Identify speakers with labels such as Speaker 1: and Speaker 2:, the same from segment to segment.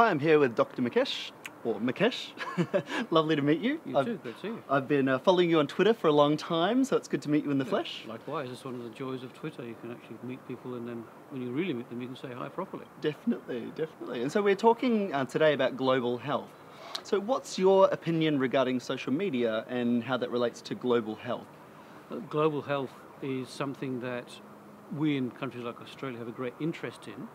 Speaker 1: Hi, I'm here with Dr. Mukesh, or Mukesh. Lovely to meet you.
Speaker 2: You
Speaker 1: I've,
Speaker 2: too, good to see you.
Speaker 1: I've been uh, following you on Twitter for a long time, so it's good to meet you in the flesh.
Speaker 2: Likewise, it's one of the joys of Twitter. You can actually meet people, and then when you really meet them, you can say hi properly.
Speaker 1: Definitely, definitely. And so we're talking uh, today about global health. So, what's your opinion regarding social media and how that relates to global health?
Speaker 2: Uh, Global health is something that we in countries like Australia have a great interest in,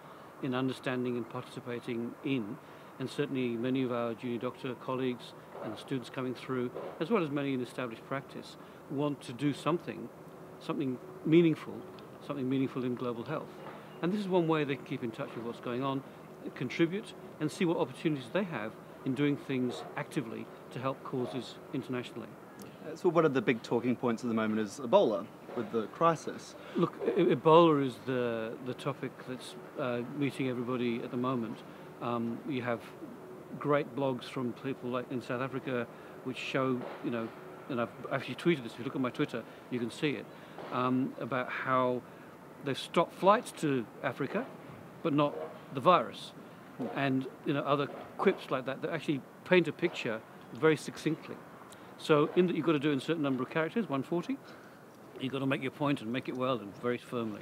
Speaker 2: in understanding and participating in, and certainly many of our junior doctor colleagues and students coming through, as well as many in established practice, want to do something, something meaningful, something meaningful in global health. And this is one way they can keep in touch with what's going on, contribute, and see what opportunities they have in doing things actively to help causes internationally.
Speaker 1: Uh, So, one of the big talking points at the moment is Ebola with the crisis.
Speaker 2: Look, Ebola is the, the topic that's uh, meeting everybody at the moment. Um, you have great blogs from people like in South Africa which show, you know, and I've actually tweeted this, if you look at my Twitter, you can see it, um, about how they've stopped flights to Africa, but not the virus. And, you know, other quips like that that actually paint a picture very succinctly. So in that you've got to do in a certain number of characters, 140, you've got to make your point and make it well and very firmly.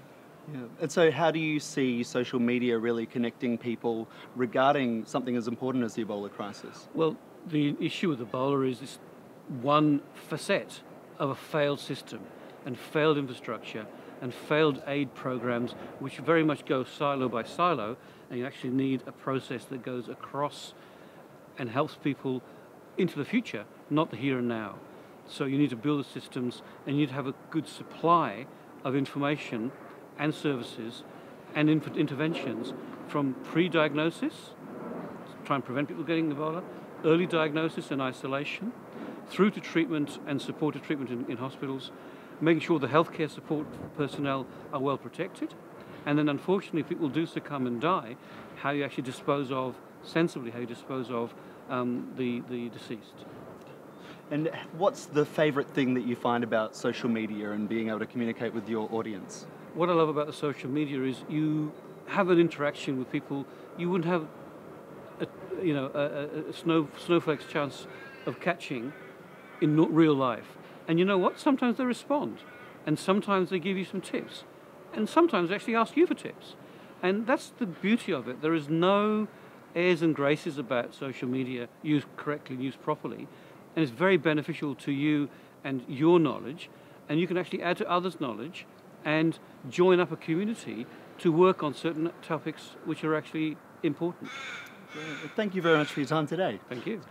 Speaker 1: Yeah. And so, how do you see social media really connecting people regarding something as important as the Ebola crisis?
Speaker 2: Well, the issue with Ebola is this one facet of a failed system and failed infrastructure and failed aid programs, which very much go silo by silo, and you actually need a process that goes across and helps people into the future, not the here and now. So you need to build the systems and you need to have a good supply of information and services and interventions from pre-diagnosis try and prevent people getting Ebola, early diagnosis and isolation, through to treatment and supported treatment in, in hospitals, making sure the healthcare support personnel are well protected, and then unfortunately if people do succumb and die, how you actually dispose of, sensibly how you dispose of um, the, the deceased.
Speaker 1: And what's the favorite thing that you find about social media and being able to communicate with your audience?
Speaker 2: What I love about the social media is you have an interaction with people you wouldn't have, a, you know, a, a- snow, snowflake's chance of catching in real life. And you know what? Sometimes they respond, and sometimes they give you some tips, and sometimes they actually ask you for tips. And that's the beauty of it. There is no airs and graces about social media used correctly, and used properly, and it's very beneficial to you and your knowledge, and you can actually add to others' knowledge and join up a community to work on certain topics which are actually important.
Speaker 1: Thank you very much for your time today.
Speaker 2: Thank you.